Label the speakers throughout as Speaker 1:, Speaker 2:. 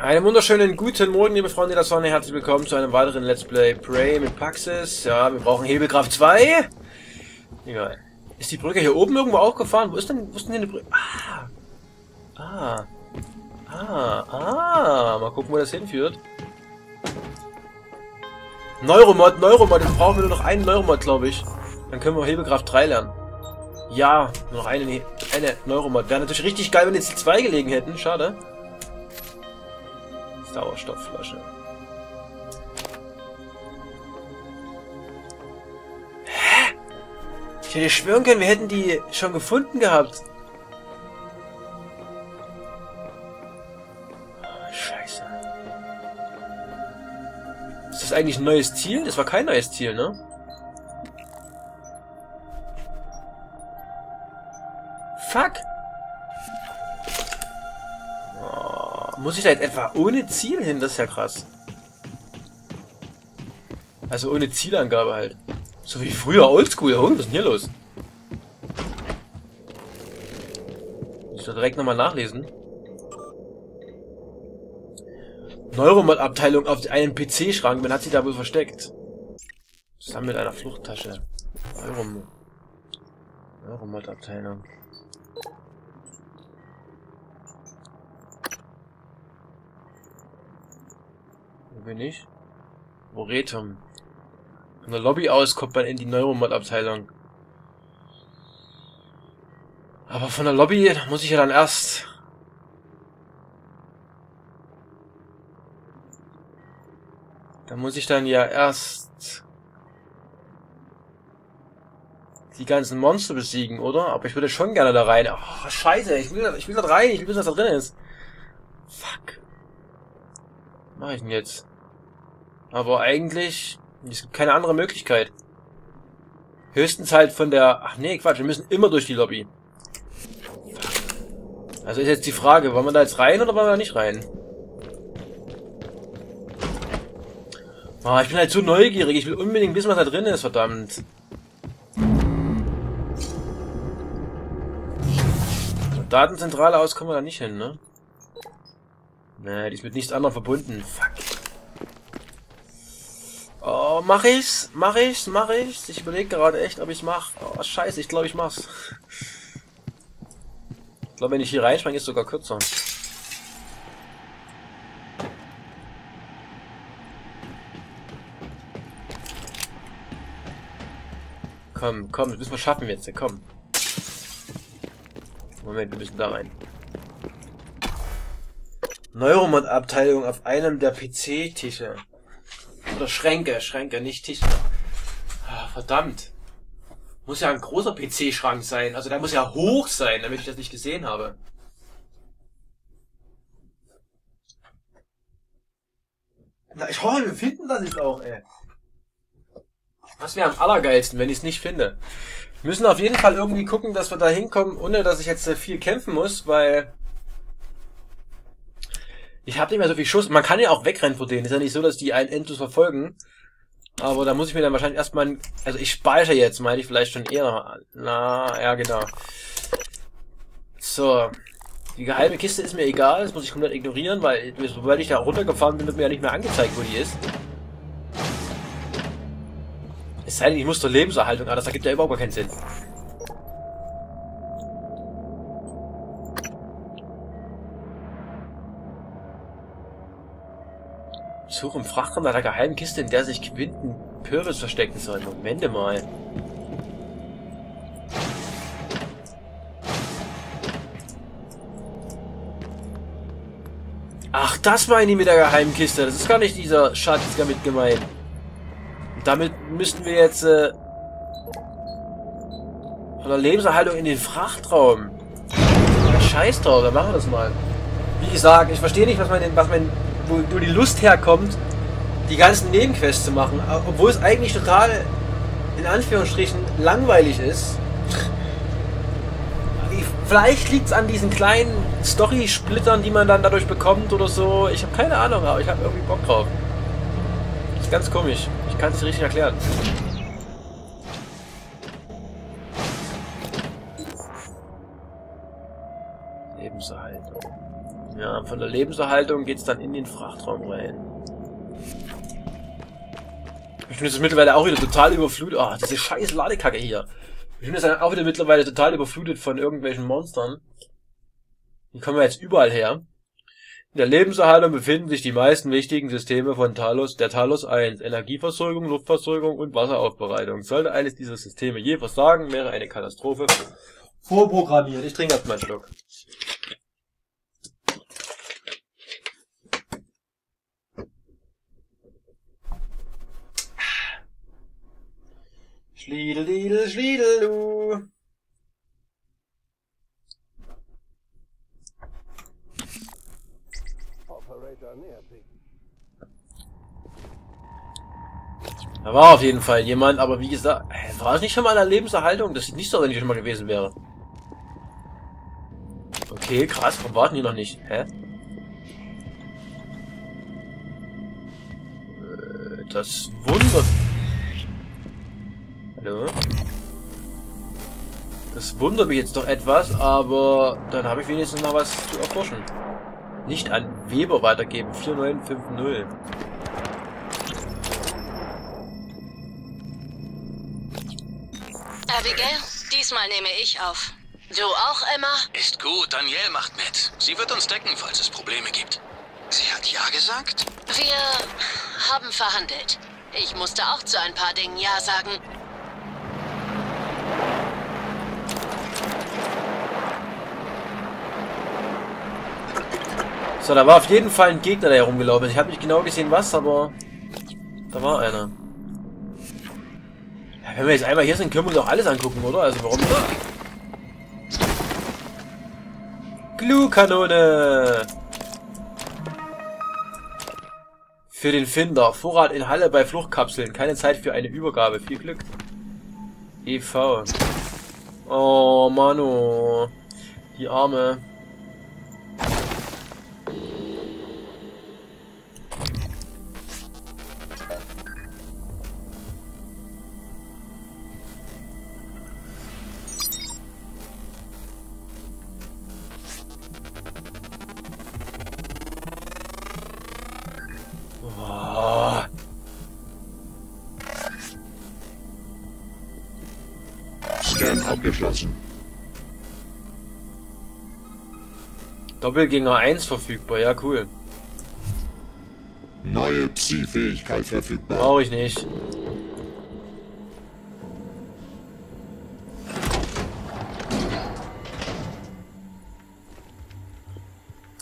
Speaker 1: Einen wunderschönen guten Morgen, liebe Freunde der Sonne. Herzlich willkommen zu einem weiteren Let's Play Prey mit Paxis. Ja, wir brauchen Hebelkraft 2. Egal. Ist die Brücke hier oben irgendwo auch gefahren? Wo ist denn, wo ist denn hier eine Brücke? Ah. Ah. Ah. Ah. Mal gucken, wo das hinführt. Neuromod, Neuromod. Jetzt brauchen wir nur noch einen Neuromod, glaube ich. Dann können wir Hebelkraft 3 lernen. Ja, nur noch eine, eine Neuromod. Wäre natürlich richtig geil, wenn jetzt die zwei gelegen hätten. Schade. Sauerstoffflasche. Hä? Ich hätte schwören können, wir hätten die schon gefunden gehabt. Oh, Scheiße. Ist das eigentlich ein neues Ziel? Das war kein neues Ziel, ne? Fuck! Muss ich da jetzt etwa ohne Ziel hin? Das ist ja krass. Also ohne Zielangabe halt. So wie früher Oldschool. Oh, was ist denn hier los? Muss ich da direkt nochmal nachlesen. Neuromod-Abteilung auf einen PC-Schrank. Man hat sie da wohl versteckt. Zusammen mit einer Fluchttasche. Neuromod. Neuromod-Abteilung. Wo bin ich? Moretum. Von der Lobby aus kommt man in die Neuromod-Abteilung. Aber von der Lobby muss ich ja dann erst... Da muss ich dann ja erst... die ganzen Monster besiegen, oder? Aber ich würde schon gerne da rein. Oh, scheiße, ich will, ich will da rein, ich will wissen, was da drin ist. Fuck. Was mach ich denn jetzt? Aber eigentlich, es gibt keine andere Möglichkeit. Höchstens halt von der... Ach nee, Quatsch, wir müssen immer durch die Lobby. Also ist jetzt die Frage, wollen wir da jetzt rein oder wollen wir da nicht rein? Oh, ich bin halt so neugierig, ich will unbedingt wissen, was da drin ist, verdammt. Datenzentrale aus kommen wir da nicht hin, ne? Ne, die ist mit nichts anderem verbunden. Fuck. Oh, mach ich's? Mach ich's? Mach ich's? Ich überlege gerade echt, ob ich's mach. Oh, scheiße, ich glaube, ich mach's. Ich glaube, wenn ich hier reinspringe, ist sogar kürzer. Komm, komm, das müssen wir schaffen jetzt, komm. Moment, wir müssen da rein. Neuromod-Abteilung auf einem der PC-Tische. Oder Schränke, Schränke, nicht Tische. Ah, verdammt. Muss ja ein großer PC-Schrank sein. Also der muss ja hoch sein, damit ich das nicht gesehen habe. Na, ich hoffe, wir finden das jetzt auch, ey. Das wäre am allergeilsten, wenn ich es nicht finde. Wir müssen auf jeden Fall irgendwie gucken, dass wir da hinkommen, ohne dass ich jetzt viel kämpfen muss, weil ich habe nicht mehr so viel Schuss. Man kann ja auch wegrennen vor denen. Ist ja nicht so, dass die einen endlos verfolgen. Aber da muss ich mir dann wahrscheinlich erstmal... Also ich speichere jetzt, meine ich vielleicht schon eher. Na, ja genau. So. Die geheime Kiste ist mir egal. Das muss ich komplett ignorieren, weil sobald ich da runtergefahren bin, wird mir ja nicht mehr angezeigt, wo die ist. Es sei denn, ich muss zur Lebenserhaltung, aber das ergibt ja überhaupt gar keinen Sinn. Suche im Frachtraum einer geheimen Kiste, in der sich Quinten Pürvis verstecken soll. Moment mal. Ach, das meine ich mit der geheimen Kiste. Das ist gar nicht dieser Schatz damit gemeint. Und damit müssten wir jetzt äh, von der Lebenserhaltung in den Frachtraum. Scheiß drauf, dann machen wir das mal. Wie gesagt, ich verstehe nicht, was man, was man wo, wo die Lust herkommt, die ganzen Nebenquests zu machen, obwohl es eigentlich total, in Anführungsstrichen, langweilig ist. Vielleicht liegt es an diesen kleinen Story-Splittern, die man dann dadurch bekommt oder so. Ich habe keine Ahnung, aber ich habe irgendwie Bock drauf. Ist ganz komisch. Ich kann es nicht richtig erklären. Von der Lebenserhaltung geht's dann in den Frachtraum rein. Ich bin jetzt mittlerweile auch wieder total überflutet. Ah, oh, diese scheiß Ladekacke hier. Ich bin jetzt auch wieder mittlerweile total überflutet von irgendwelchen Monstern. Die kommen ja jetzt überall her. In der Lebenserhaltung befinden sich die meisten wichtigen Systeme von Talos, der Talos 1. Energieversorgung, Luftversorgung und Wasseraufbereitung. Sollte eines dieser Systeme je versagen, wäre eine Katastrophe vorprogrammiert. Ich trinke erstmal einen Schluck. Schliedel, Schliedel, Schliedel, du. Da war auf jeden Fall jemand, aber wie gesagt, war es nicht schon mal eine Lebenserhaltung? Das sieht nicht so aus, wenn ich schon mal gewesen wäre. Okay, krass, warum warten die noch nicht? Hä? Äh, das wundert... Hallo? Das wundert mich jetzt doch etwas, aber dann habe ich wenigstens noch was zu erforschen. Nicht an Weber weitergeben, 4950.
Speaker 2: Abigail, diesmal nehme ich auf. Du auch, Emma?
Speaker 3: Ist gut, Danielle macht mit. Sie wird uns decken, falls es Probleme gibt.
Speaker 4: Sie hat Ja gesagt?
Speaker 2: Wir haben verhandelt. Ich musste auch zu ein paar Dingen Ja sagen.
Speaker 1: So, da war auf jeden Fall ein Gegner, der herumgelaufen ist. Ich habe nicht genau gesehen, was, aber da war einer. Ja, wenn wir jetzt einmal hier sind, können wir uns auch alles angucken, oder? Also warum nicht? Glue-Kanone! Für den Finder. Vorrat in Halle bei Fluchtkapseln. Keine Zeit für eine Übergabe. Viel Glück. EV. Oh, Manu. Die Arme.
Speaker 5: Abgeschlossen.
Speaker 1: Doppelgänger 1 verfügbar, ja cool.
Speaker 5: Neue Psi-Fähigkeit verfügbar.
Speaker 1: Brauche ich nicht.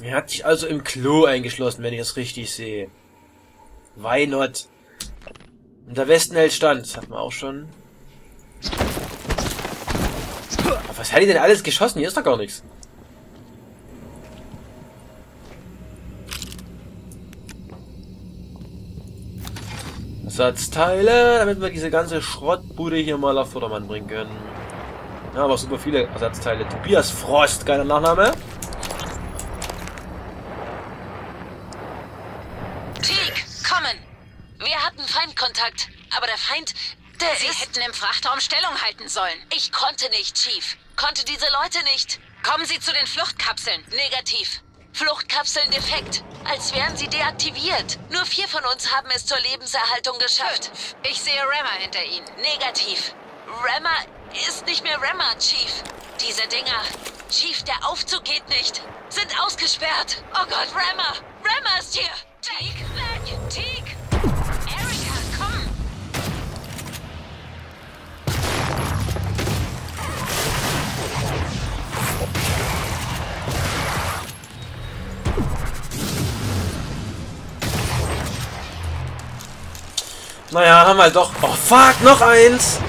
Speaker 1: Er hat sich also im Klo eingeschlossen, wenn ich es richtig sehe. Why not? Und der Westen hält stand. Das hat man auch schon. Was hat die denn alles geschossen? Hier ist doch gar nichts. Ersatzteile, damit wir diese ganze Schrottbude hier mal auf Vordermann bringen können. Ja, aber super viele Ersatzteile. Tobias Frost, geiler Nachname.
Speaker 2: Teague, kommen! Wir hatten Feindkontakt, aber der Feind, der Sie ist... hätten im Frachtraum Stellung halten sollen. Ich konnte nicht, Chief konnte diese Leute nicht. Kommen Sie zu den Fluchtkapseln. Negativ. Fluchtkapseln defekt. Als wären sie deaktiviert. Nur vier von uns haben es zur Lebenserhaltung geschafft. Ich sehe Rammer hinter Ihnen. Negativ. Rammer ist nicht mehr Rammer, Chief. Diese Dinger. Chief, der Aufzug geht nicht. Sind ausgesperrt. Oh Gott, Rammer. Rammer ist hier. Teak, Teak.
Speaker 1: Naja, haben wir doch... Oh, fuck, noch eins!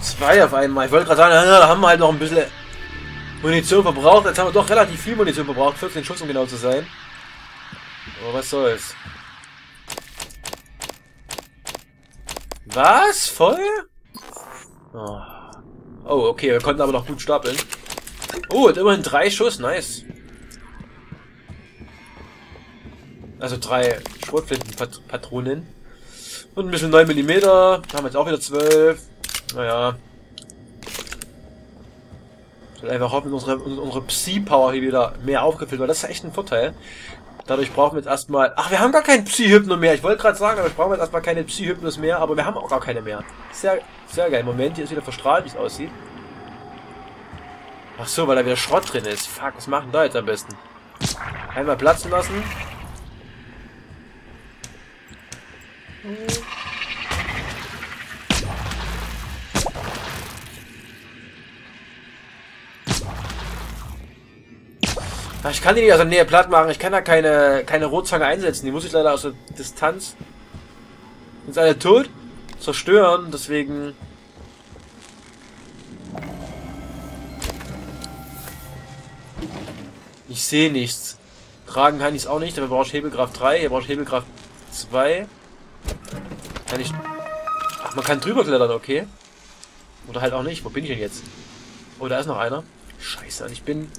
Speaker 1: Zwei auf einmal. Ich wollte gerade sagen, da haben wir halt noch ein bisschen Munition verbraucht. Jetzt haben wir doch relativ viel Munition verbraucht. 14 Schuss, um genau zu sein. Aber was soll's. Was? Voll? Oh. oh, okay. Wir konnten aber noch gut stapeln. Oh, und immerhin drei Schuss, nice. Also drei Schrotflintenpatronen. Und ein bisschen 9 mm. Haben jetzt auch wieder 12. Naja. Will einfach hoffen, unsere, unsere Psi-Power hier wieder mehr aufgefüllt wird. Das ist echt ein Vorteil. Dadurch brauchen wir jetzt erstmal... Ach, wir haben gar keinen Psy-Hypno mehr. Ich wollte gerade sagen, aber ich brauche jetzt erstmal keine Psy-Hypnos mehr. Aber wir haben auch gar keine mehr. Sehr, sehr geil. Moment, hier ist wieder verstrahlt, wie es aussieht. Ach so, weil da wieder Schrott drin ist. Fuck, was machen da jetzt am besten? Einmal platzen lassen. Ach, ich kann die nicht aus der Nähe platt machen. Ich kann da keine, keine Rotzange einsetzen. Die muss ich leider aus der Distanz. Sind alle tot? Zerstören. Deswegen... sehe nichts. Tragen kann ich es auch nicht. Dafür brauche ich Hebelkraft 3. Hier brauche ich Hebelkraft 2. Kann ich... Ach, man kann drüber klettern, okay. Oder halt auch nicht. Wo bin ich denn jetzt? Oh, da ist noch einer. Scheiße, ich bin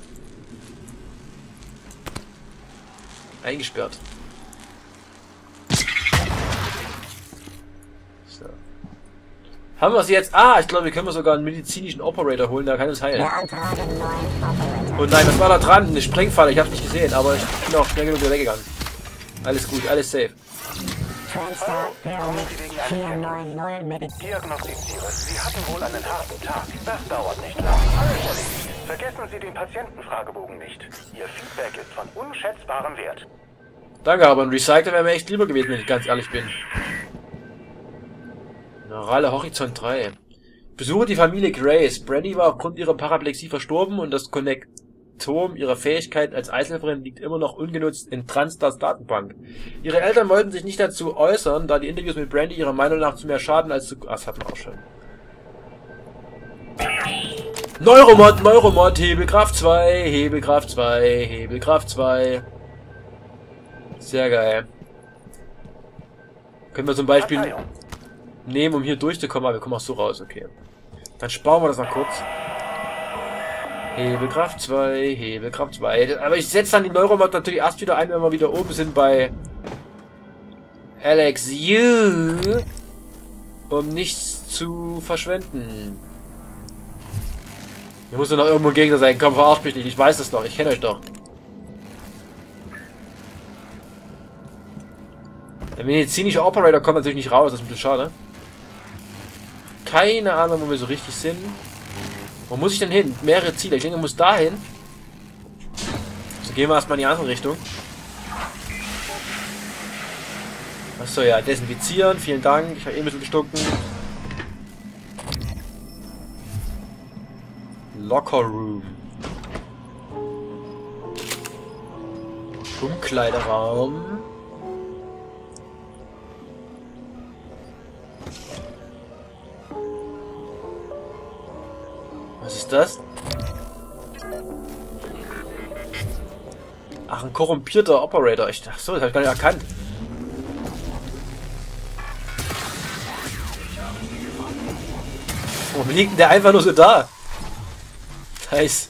Speaker 1: eingesperrt. So. Haben wir es jetzt? Ah, ich glaube, wir können sogar einen medizinischen Operator holen, der kann uns heilen. Und nein, was war da dran? Eine Sprengfalle, ich habe nicht gesehen, aber ich bin auch schnell genug wieder weggegangen. Alles gut, alles safe.
Speaker 6: Diagnostiziere. Sie hatten wohl einen harten Tag. Das dauert nicht lange. Vergessen Sie den Patientenfragebogen nicht. Ihr Feedback ist von unschätzbarem Wert.
Speaker 1: Danke, aber ein Recycler wäre mir echt lieber gewesen, wenn ich ganz ehrlich bin. Neurale Horizont 3. Besuche die Familie Grace. Brandy war aufgrund ihrer Paraplexie verstorben und das Konnektom ihrer Fähigkeit als Einzelhelferin liegt immer noch ungenutzt in Transtars Datenbank. Ihre Eltern wollten sich nicht dazu äußern, da die Interviews mit Brandy ihrer Meinung nach zu mehr Schaden als zu... Ah, das hatten wir auch schon. Neuromod, Neuromod, Hebelkraft 2, Hebelkraft 2, Hebelkraft 2. Sehr geil. Können wir zum Beispiel nehmen, um hier durchzukommen, aber wir kommen auch so raus, okay. Dann sparen wir das noch kurz. Hebelkraft 2, Hebelkraft 2. Aber ich setze dann die Neuromod natürlich erst wieder ein, wenn wir wieder oben sind bei Alex U, um nichts zu verschwenden. Hier muss doch noch irgendwo ein Gegner sein. Komm, verarscht mich nicht. Ich weiß es doch. Ich kenne euch doch. Der medizinische Operator kommt natürlich nicht raus. Das ist ein bisschen schade. Keine Ahnung, wo wir so richtig sind. Wo muss ich denn hin? Mehrere Ziele. Ich denke, ich muss dahin. So gehen wir erstmal in die andere Richtung. Achso, ja. Desinfizieren. Vielen Dank. Ich habe eh ein bisschen gestunken. Locker Room. Umkleideraum. Ist das? Ach, ein korrumpierter Operator. Ich dachte, so, das habe ich gar nicht erkannt. Warum liegt denn der einfach nur so da? Nice.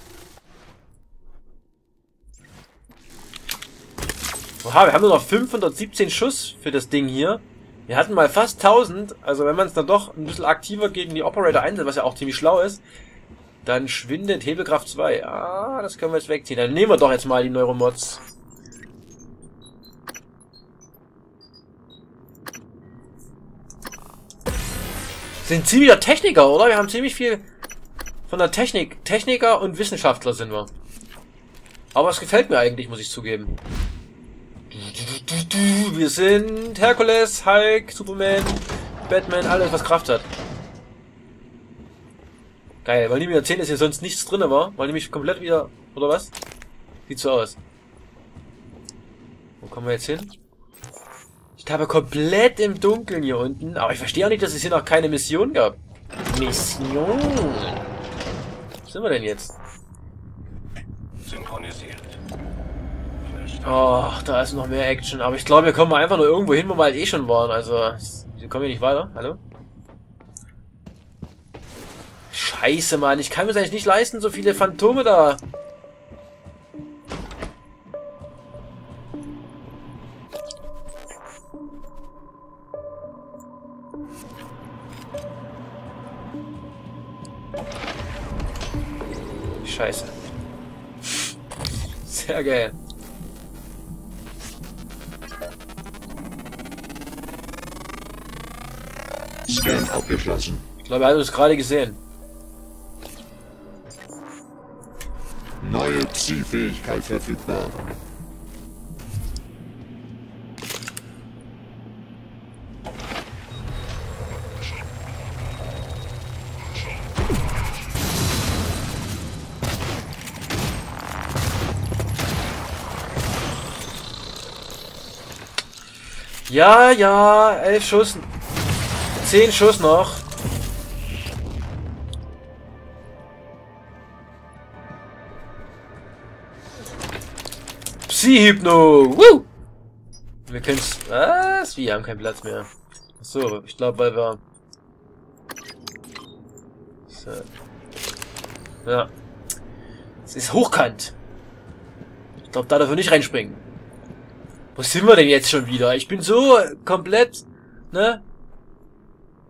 Speaker 1: Oha, wir haben nur noch 517 Schuss für das Ding hier. Wir hatten mal fast 1000. Also wenn man es dann doch ein bisschen aktiver gegen die Operator einsetzt, was ja auch ziemlich schlau ist, dann schwindet Hebelkraft 2. Ah, das können wir jetzt wegziehen. Dann nehmen wir doch jetzt mal die Neuromods. Sind ziemlicher Techniker, oder? Wir haben ziemlich viel von der Technik. Techniker und Wissenschaftler sind wir. Aber es gefällt mir eigentlich, muss ich zugeben. Wir sind Herkules, Hulk, Superman, Batman, alles was Kraft hat. Geil, wollen die mir erzählen, dass hier sonst nichts drin war? Die mich komplett wieder... Oder was? Sieht so aus. Wo kommen wir jetzt hin? Ich habe komplett im Dunkeln hier unten. Aber ich verstehe auch nicht, dass es hier noch keine Mission gab. Mission. Wo sind wir denn jetzt?
Speaker 6: Synchronisiert.
Speaker 1: Oh, da ist noch mehr Action. Aber ich glaube, wir kommen einfach nur irgendwo hin, wo wir halt eh schon waren. Also, wir kommen hier nicht weiter. Hallo? Scheiße, Mann. Ich kann mir das eigentlich nicht leisten, so viele Phantome da. Scheiße. Sehr geil.
Speaker 5: Scan abgeschlossen.
Speaker 1: Ich glaube, er hat uns gerade gesehen.
Speaker 5: Neue Zielfähigkeit verfügbar.
Speaker 1: Ja, ja, elf Schuss. Zehn Schuss noch. Woo! Wir können's... Was? Wir haben keinen Platz mehr. So, ich glaube, weil wir... So. Ja. Es ist hochkant. Ich glaube, da dürfen wir nicht reinspringen. Wo sind wir denn jetzt schon wieder? Ich bin so komplett, ne?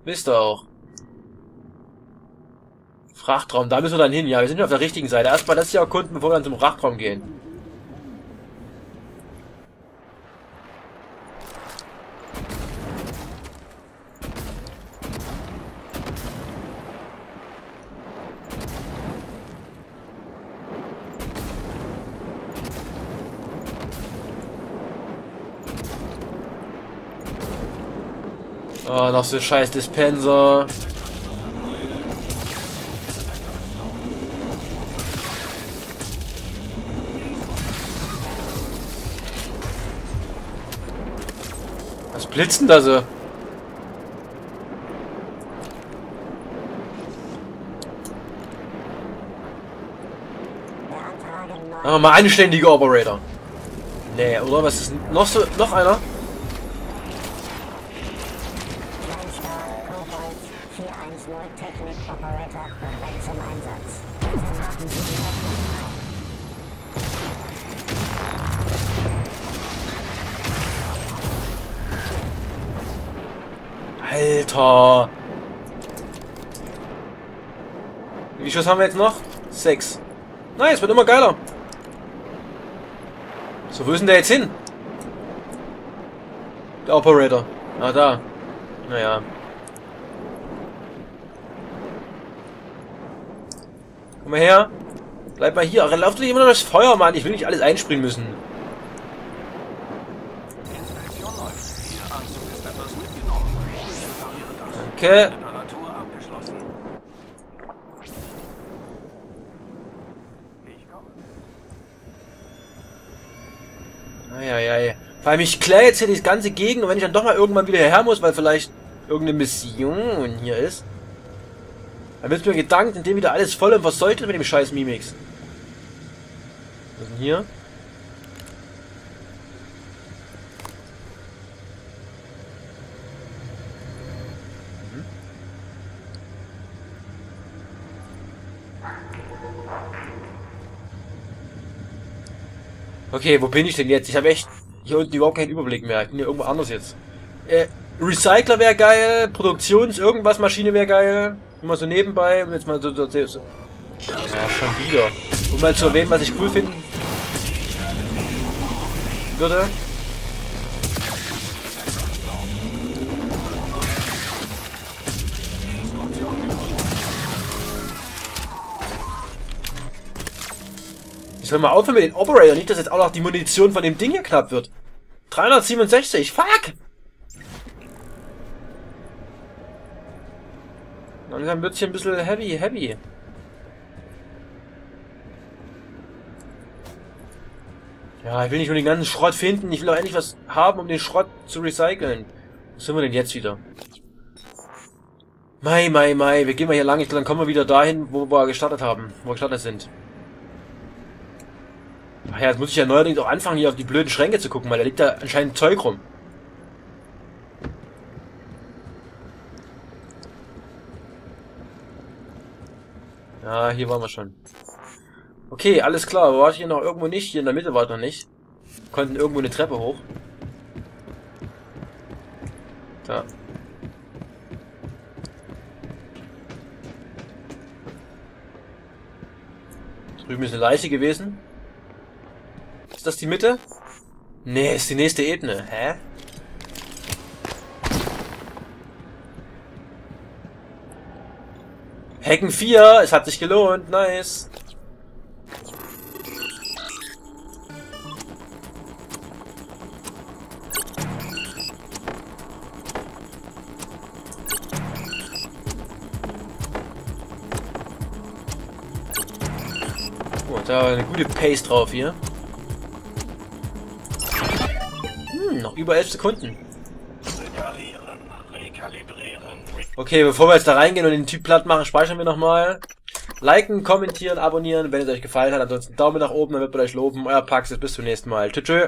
Speaker 1: Wisst ihr auch. Frachtraum, da müssen wir dann hin. Ja, wir sind auf der richtigen Seite. Erstmal das hier erkunden, bevor wir dann zum Frachtraum gehen. Oh, noch so scheiß Dispenser. Was blitzt denn da so? Machen wir mal anständige Operator. Nee, oder? Was ist noch so? Noch einer? Schuss haben wir jetzt noch? Sechs. Nein, es wird immer geiler. So, wo ist denn der jetzt hin? Der Operator. Ah, da. Naja. Komm mal her. Bleib mal hier. Lauf doch immer noch das Feuer, Mann. Ich will nicht alles einspringen müssen.
Speaker 6: Reparatur abgeschlossen. Ich komme.
Speaker 1: Eieiei. Vor allem, ich kläre jetzt hier die ganze Gegend und wenn ich dann doch mal irgendwann wieder hierher muss, weil vielleicht irgendeine Mission hier ist, dann wird mir gedankt, indem wieder alles voll und verseucht ist mit dem scheiß Mimix. Was ist denn hier? Mhm. Okay, wo bin ich denn jetzt? Ich habe echt hier unten überhaupt keinen Überblick mehr. Ich bin hier irgendwo anders jetzt. Äh, Recycler wäre geil, Produktions-Irgendwas Maschine wäre geil. Immer so nebenbei, jetzt mal so, so, so. Ja, schon wieder. Um mal zu erwähnen, was ich cool finden würde. Ich soll mal aufhören mit den Operator, nicht, dass jetzt auch noch die Munition von dem Ding hier knapp wird. 367, fuck! Langsam wird's hier ein bisschen heavy, heavy. Ja, ich will nicht nur den ganzen Schrott finden, ich will auch endlich was haben, um den Schrott zu recyceln. Wo sind wir denn jetzt wieder? Mai, mai, mai, wir gehen mal hier lang, ich glaube, dann kommen wir wieder dahin, wo wir gestartet haben, wo wir gestartet sind. Ach ja, jetzt muss ich ja neuerdings auch anfangen, hier auf die blöden Schränke zu gucken, weil da liegt da anscheinend Zeug rum. Ja, hier waren wir schon. Okay, alles klar. War ich hier noch irgendwo nicht? Hier in der Mitte war ich noch nicht. Wir konnten irgendwo eine Treppe hoch. Da. Drüben ist eine Leiche gewesen. Ist das die Mitte? Nee, ist die nächste Ebene. Hä? Hacken 4, es hat sich gelohnt, nice. Oh, da eine gute Pace drauf hier. Über 11 Sekunden. Okay, bevor wir jetzt da reingehen und den Typ platt machen, speichern wir nochmal. Liken, kommentieren, abonnieren, wenn es euch gefallen hat. Ansonsten Daumen nach oben, wird man euch loben. Euer Pax, bis zum nächsten Mal. Tschüss.